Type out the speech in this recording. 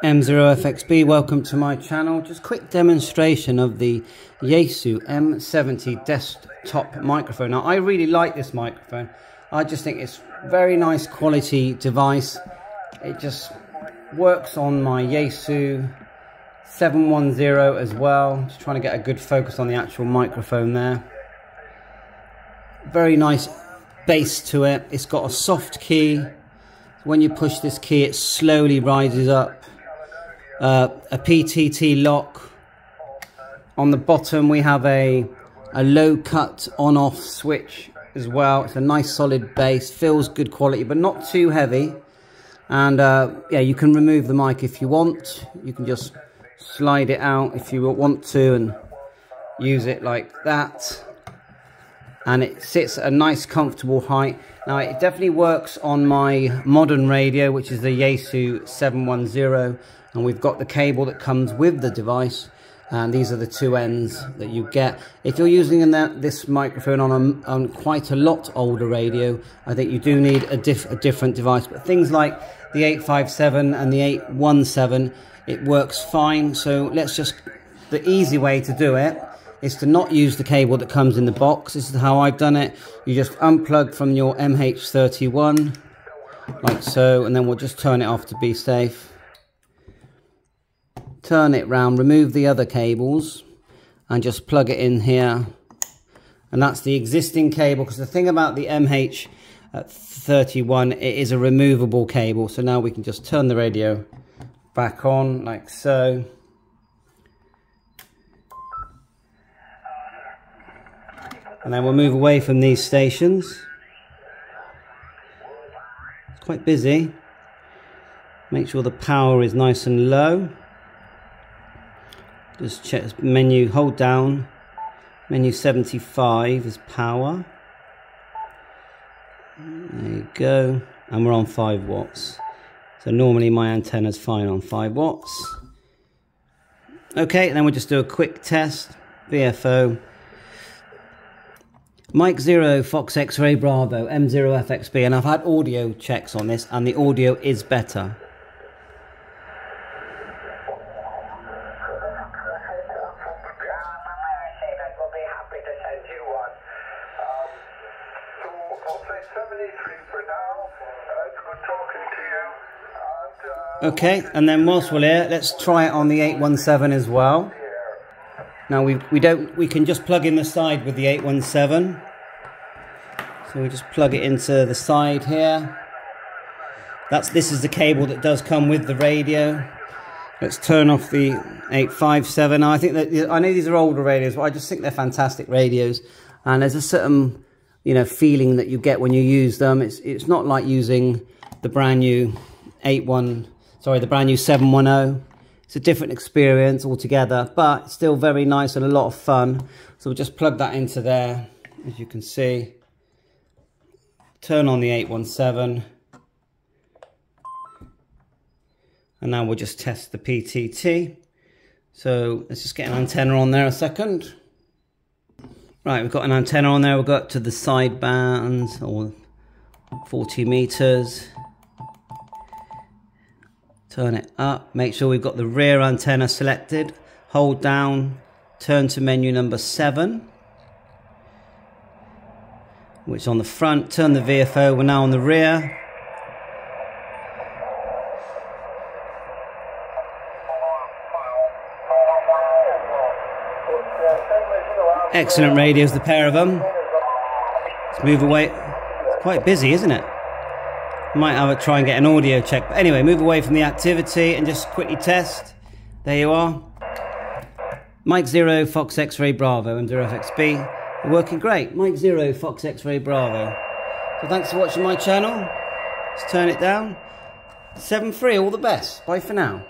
M0FXB, welcome to my channel. Just quick demonstration of the Yaesu M70 desktop microphone. Now, I really like this microphone. I just think it's very nice quality device. It just works on my Yaesu 710 as well. Just trying to get a good focus on the actual microphone there. Very nice base to it. It's got a soft key. When you push this key, it slowly rises up uh, a PTT lock. On the bottom we have a, a low cut on off switch as well. It's a nice solid base, feels good quality but not too heavy. And uh, yeah, you can remove the mic if you want. You can just slide it out if you want to and use it like that. And it sits a nice comfortable height. Now it definitely works on my modern radio, which is the Yaesu 710 and we've got the cable that comes with the device and these are the two ends that you get. If you're using that, uh, this microphone on, a, on quite a lot older radio, I think you do need a, diff, a different device. But things like the 857 and the 817, it works fine. So let's just, the easy way to do it is to not use the cable that comes in the box. This is how I've done it. You just unplug from your MH31, like so, and then we'll just turn it off to be safe turn it round, remove the other cables and just plug it in here. And that's the existing cable because the thing about the MH31, it is a removable cable. So now we can just turn the radio back on like so. And then we'll move away from these stations. It's quite busy. Make sure the power is nice and low. Just check menu, hold down. Menu 75 is power. There you go. And we're on 5 watts. So normally my antenna's fine on 5 watts. Okay, then we'll just do a quick test. VFO. Mike Zero, Fox X-Ray Bravo, M0FXB, and I've had audio checks on this, and the audio is better. Okay, and then whilst we're here, let's try it on the 817 as well. Now we we don't we can just plug in the side with the 817. So we just plug it into the side here. That's this is the cable that does come with the radio. Let's turn off the 857. Now I think that I know these are older radios, but I just think they're fantastic radios. And there's a certain you know feeling that you get when you use them. It's it's not like using the brand new 81 sorry, the brand new 710. It's a different experience altogether, but still very nice and a lot of fun. So we'll just plug that into there, as you can see. Turn on the 817. And now we'll just test the PTT. So let's just get an antenna on there a second. Right, we've got an antenna on there. We've got to the side bands, or 40 meters turn it up. Make sure we've got the rear antenna selected. Hold down. Turn to menu number 7 which on the front. Turn the VFO we're now on the rear. Excellent radios the pair of them let's move away. It's quite busy isn't it might have a try and get an audio check. But anyway, move away from the activity and just quickly test. There you are. Mike Zero, Fox X-Ray Bravo, and Zero FXB. Working great. Mike Zero, Fox X-Ray Bravo. So thanks for watching my channel. Let's turn it down. 7-3, all the best. Bye for now.